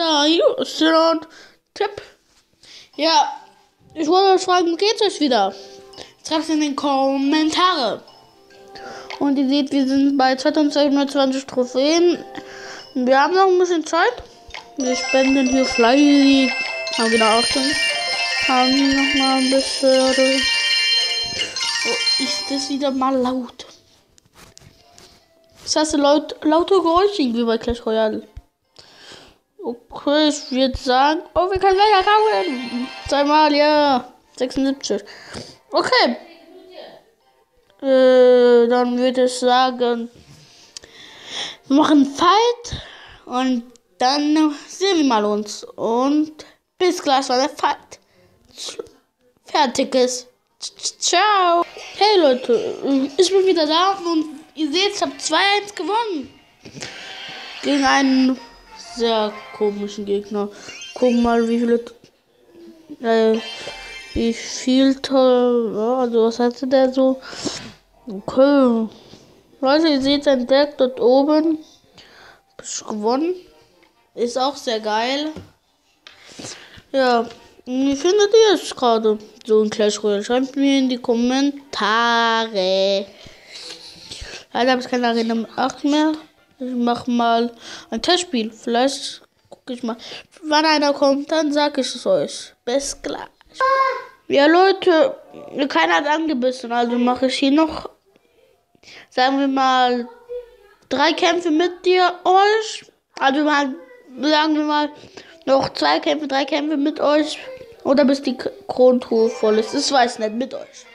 Ist der Tipp. Ja, ich wollte euch fragen, geht's euch wieder? Schreibt es in den Kommentare. Und ihr seht, wir sind bei 2220 Trophäen. Wir haben noch ein bisschen Zeit. Wir spenden hier fleißig. Haben wieder Achtung. Haben noch mal ein bisschen. Oh, ist das wieder mal laut? Das heißt laut, laute Geräusche irgendwie bei Clash Royale. Okay, ich würde sagen. Oh, wir können weiter kauen. Zweimal, ja. 76. Okay. Äh, dann würde ich sagen. Wir machen Fight. Und dann sehen wir mal uns. Und bis gleich, wenn der Fight fertig ist. Ciao. Hey Leute, ich bin wieder da und ihr seht, ich habe 2-1 gewonnen. Gegen einen sehr komischen Gegner. Guck mal, wie viele. Äh, wie viel toll. Ja, also, was hatte der so? Okay. Leute, ihr seht sein Deck dort oben. Ist gewonnen. Ist auch sehr geil. Ja. Wie findet ihr es gerade? So ein Clash Royale? Schreibt mir in die Kommentare. Leider habe ich keine Arena 8 mehr. Ich mach mal ein Testspiel. Vielleicht gucke ich mal. Wann einer kommt, dann sag ich es euch. Bis gleich. Ja, Leute, keiner hat angebissen, also mache ich hier noch, sagen wir mal, drei Kämpfe mit dir, euch. Also mal, sagen wir mal, noch zwei Kämpfe, drei Kämpfe mit euch. Oder bis die Krontruhe voll ist. Ich weiß nicht, mit euch.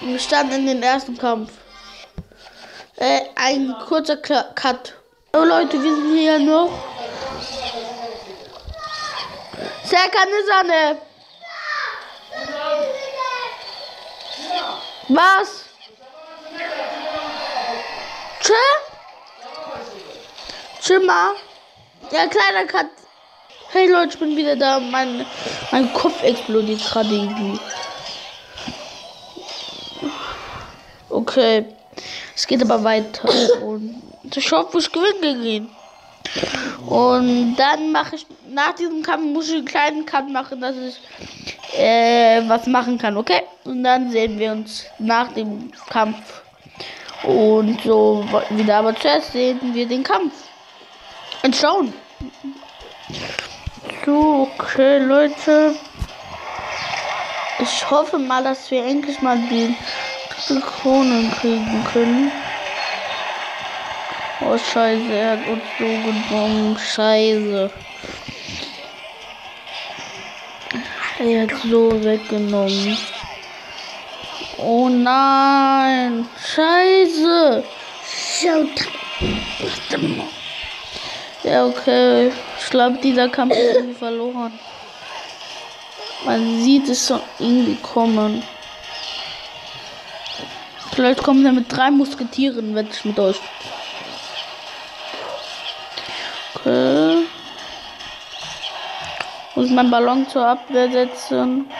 Wir standen in den ersten Kampf. Äh, ein kurzer Cut. Oh Leute, wir sind hier noch. Sehr keine Sonne. Was? Tschö? Tschimmer? Ja, kleiner Cut. Hey Leute, ich bin wieder da. Mein, mein Kopf explodiert gerade irgendwie. Okay. Es geht aber weiter. Und ich hoffe, ich gewinne gegen. Und dann mache ich, nach diesem Kampf muss ich einen kleinen Cut machen, dass ich äh, was machen kann, okay? Und dann sehen wir uns nach dem Kampf. Und so wieder, aber zuerst sehen wir den Kampf. Und schauen. So, okay, Leute. Ich hoffe mal, dass wir endlich mal die Kronen kriegen können. Oh, scheiße, er hat uns so genommen. Scheiße. Er hat so weggenommen. Oh nein. Scheiße. Schaut. Ja, okay. Ich glaube, dieser Kampf ist irgendwie verloren. Man sieht es so irgendwie kommen. Vielleicht kommen wir mit drei Musketieren, wette ich mit euch. Okay. Muss mein Ballon zur Abwehr setzen.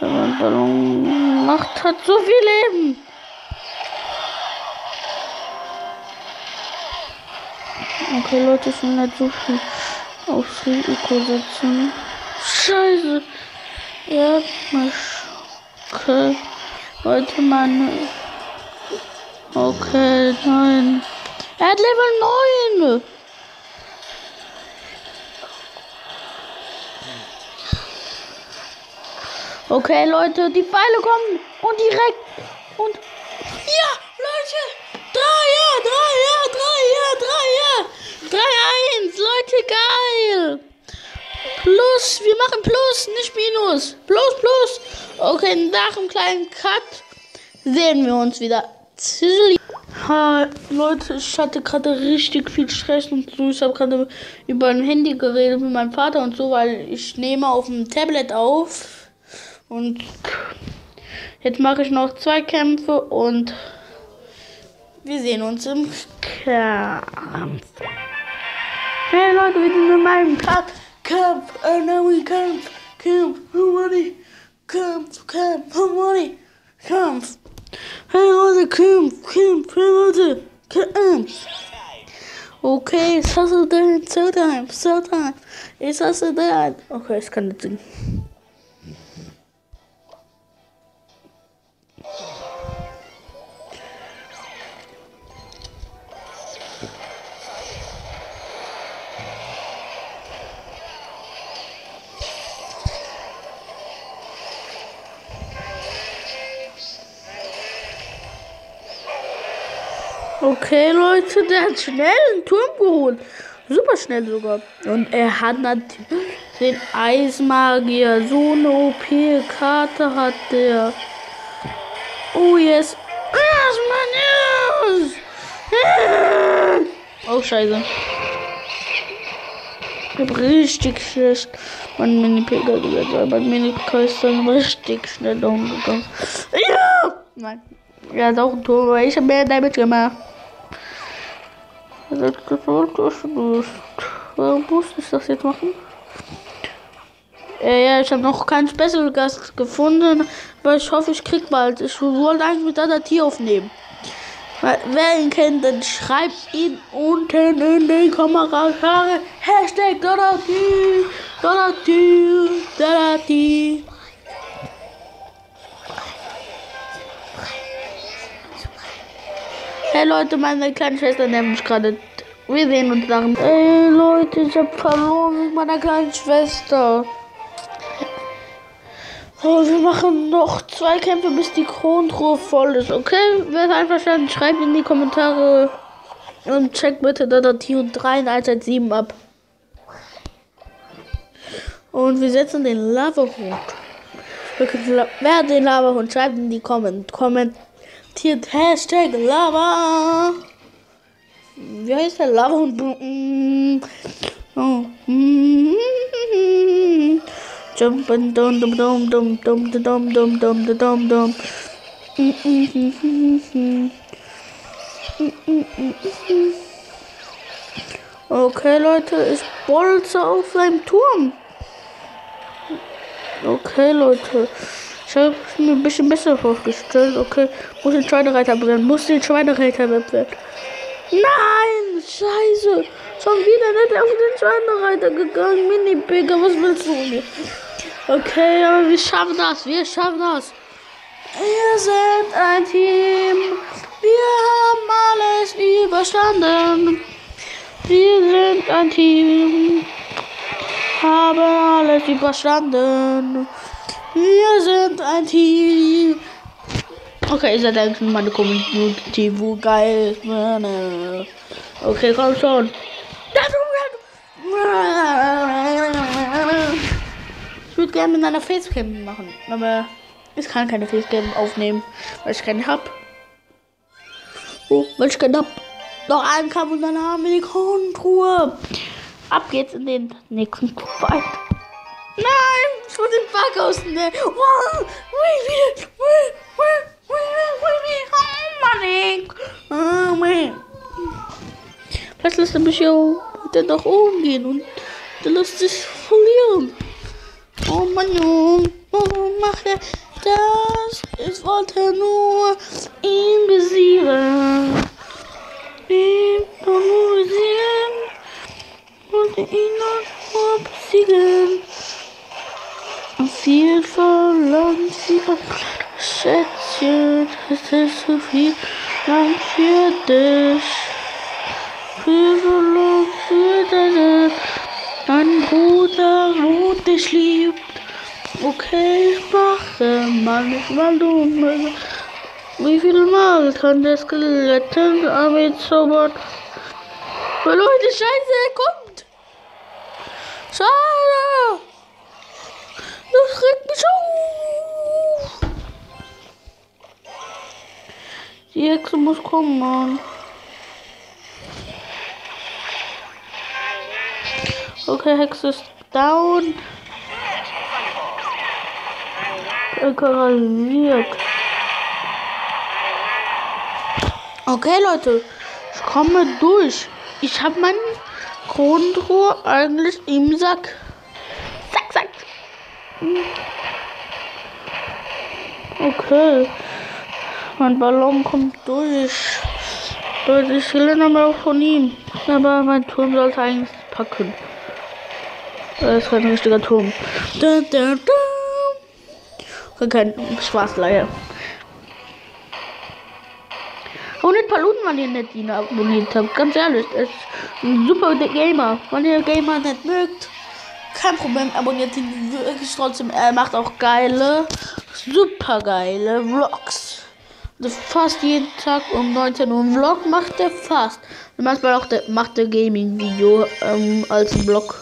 Wenn mein Ballon macht, hat so viel Leben. Okay, Leute, ich will nicht so viel aufs Risiko setzen. Scheiße. Ja, okay. Leute, meine. Okay, nein. Er hat Level 9. Okay, Leute, die Pfeile kommen und direkt und ja, Leute, drei, ja, drei, ja, drei, ja, drei, ja, drei, eins, Leute, geil. Plus, wir machen Plus, nicht Minus. Plus, Plus. Okay, nach dem kleinen Cut sehen wir uns wieder. Ha, Leute, ich hatte gerade richtig viel Stress und so. Ich habe gerade über ein Handy geredet mit meinem Vater und so, weil ich nehme auf dem Tablet auf. Und jetzt mache ich noch zwei Kämpfe und wir sehen uns im Kampf. Hey Leute, wir sind in meinem Kampf. Kampf, Arnawi Kampf, Kampf, Harmony, Kampf, come Kampf, Come. Harmonie, mother, come, come, come, Heilige come. Okay, it's also time, it's time, it's time. It's also time. Okay, it's kind of thing. Okay, Leute, der hat schnell einen Turm geholt. Super schnell sogar. Und er hat natürlich den Eismagier. So eine OP-Karte hat der. Oh, yes. Yes, Mann, yes. Oh, scheiße. Ich hab richtig schlecht. Mein Mini-Pega gesagt, mein Mini-Pega ist dann richtig schnell umgegangen. Ja! Nein. Ja, doch ein Tor, aber ich habe mehr damit gemacht. Das gesagt, das. Warum muss ich das jetzt machen? Äh, ja, ich habe noch keinen Special Gast gefunden, aber ich hoffe, ich krieg bald. Ich wollte eigentlich mit einer Tier aufnehmen. Wer ihn kennt, dann schreibt ihn unten in die Kommentare. Hashtag Donati, Donati. Hey Leute, meine kleine Schwester nennt mich gerade. Wir sehen uns nach. Hey Leute, ich hab verloren mit meiner kleinen Schwester. Oh, wir machen noch zwei Kämpfe, bis die Kronentruhe voll ist, okay? Wer ist einverstanden, schreibt in die Kommentare und checkt bitte da das Tier 3 in 117 ab. Und wir setzen den Lava-Hund. Wer den Lava-Hund? Schreibt in die Kommentare. Comment kommentiert Hashtag Lava. Wie heißt der Lava und oh. Jumpin' dum dum dum dum dum dum dum dum dum dum Okay, Leute, ich bolze auf seinem Turm. Okay, Leute. Ich habe mir ein bisschen besser vorgestellt. Okay, muss den Schweinereiter brennen. Muss den Schweinereiter brennen. Nein, scheiße. Schon wieder nicht auf den Schweinereiter gegangen. Mini-Bigger, was willst du mir? Okay, aber wir schaffen das. Wir schaffen das. Wir sind ein Team. Wir haben alles überstanden. Wir sind ein Team. Haben alles überstanden. Wir sind ein Team. Okay, ist ja eigentlich meine Community, wo geil ist. Okay, komm schon. Ich würde gerne mit einer Facecam machen, aber ich kann keine Facecam aufnehmen, weil ich keine hab. Oh, weil ich keine hab. Noch einen Kampf und dann haben wir die Kronentruhe. Ab geht's in den nächsten Fight. Nein, ich muss den Backhaus ne. Oh, Vielleicht lässt er mich ja dann nach oben gehen und dann lässt sich verlieren. Oh Mann, warum macht er das? Ich wollte nur ihn besiegen. Ihn nur besiegen. Wollte ihn nur besiegen viel verlangt, sie Schätzchen, es ist so viel Land für dich. Viel verlangt für deine, dein Bruder, wo dich liebt. Okay, ich mache manchmal dumme. Wie viel Mal kann der Skeletten Armee zaubern? Leute, Scheiße, kommt! Schade! Das regt mich auf. Die Hexe muss kommen, Mann. Okay, Hexe ist down. Paralysiert. Okay, Leute. Ich komme durch. Ich habe meinen Kronenrohr eigentlich im Sack. Okay. Mein Ballon kommt durch. Ich will aber auch von ihm. Aber mein Turm sollte eigentlich packen. Das ist kein richtiger Turm. Da, da, da. Kein Spaßleier. Und nicht Paluten, wenn ihr nicht ihn abonniert habt. Ganz ehrlich, er ist ein super Gamer. Wenn ihr Gamer nicht mögt, kein Problem, abonniert ihn wirklich trotzdem. Er macht auch geile, super geile Vlogs. Fast jeden Tag um 19 Uhr Vlog macht er fast. Und manchmal auch der, macht der Gaming-Video ähm, als Vlog.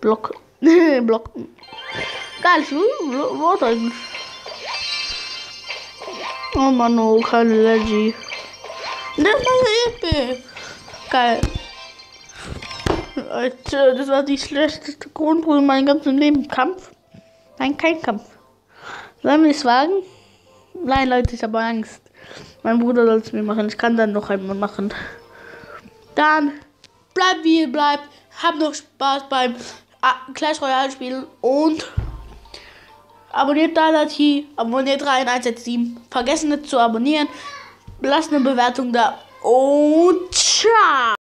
Block. Block. Geiles Wort eigentlich. Oh Mann, oh, keine Leggy. Nimm mal Hilfe. Geil. Alter, das war die schlechteste Grundprobe in meinem ganzen Leben. Kampf? Nein, kein Kampf. Sollen wir es wagen? Nein, Leute, ich habe Angst. Mein Bruder soll es mir machen. Ich kann dann noch einmal machen. Dann bleibt wie ihr bleibt. Habt noch Spaß beim Clash Royale spielen und abonniert Dalati, abonniert rein 117. Vergessen nicht zu abonnieren. Lasst eine Bewertung da und ciao.